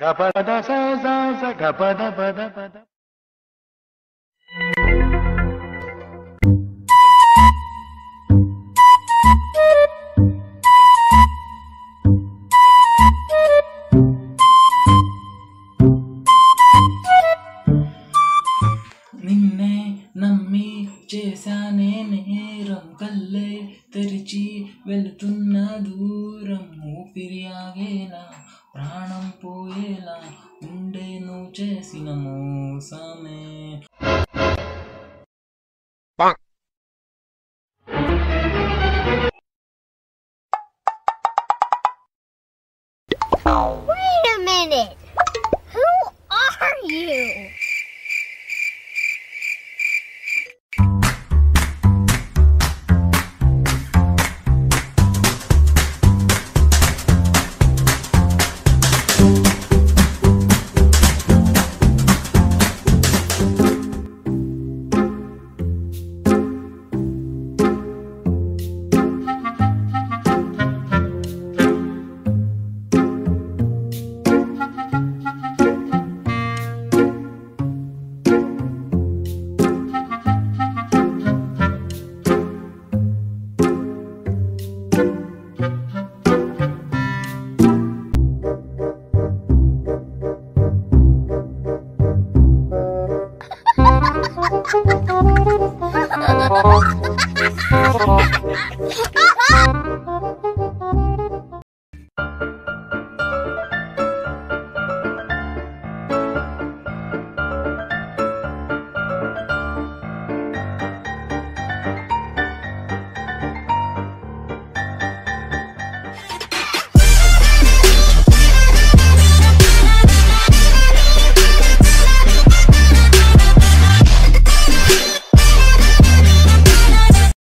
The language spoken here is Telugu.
Gapada sa sa నిన్నే నమ్మి చేశానే నేరం కల్లే తెరిచి వెళుతున్న దూరం ఊపిరి ఆగేనా? ప్రాణం పోయేలా ఉండే నువ్వు చేసిన మోసమే Wait a minute! Ha ha!